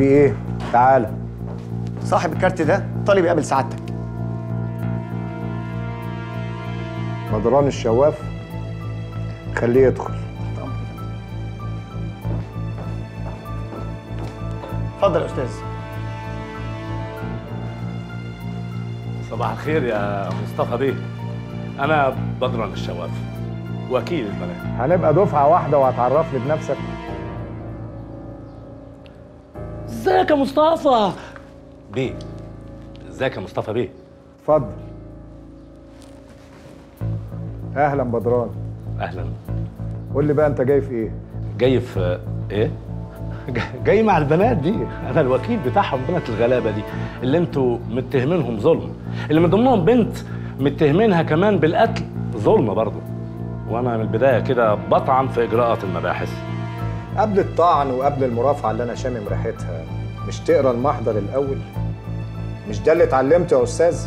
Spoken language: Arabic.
في إيه؟ تعالى صاحب الكارت ده طالب يقابل سعادتك. مدران الشواف خليه يدخل. اتفضل يا أستاذ. صباح الخير يا مصطفى بيه. أنا بدران الشواف وكيل البنات. هنبقى دفعة واحدة وهتعرفني بنفسك. ازيك يا مصطفى؟ بيه. ازيك يا مصطفى بيه؟ اتفضل. أهلا بدران. أهلا. قول لي بقى أنت جاي في إيه؟ جاي في إيه؟ جاي- مع البنات دي. أنا الوكيل بتاعهم بنات الغلابة دي. اللي أنتوا متهمينهم ظلم. اللي من ضمنهم بنت متهمينها كمان بالقتل ظلم برضه. وأنا من البداية كده بطعن في إجراءات المباحث. قبل الطعن وقبل المرافعة اللي أنا شامم ريحتها مش تقرا المحضر الأول؟ مش ده اللي اتعلمته يا أستاذ؟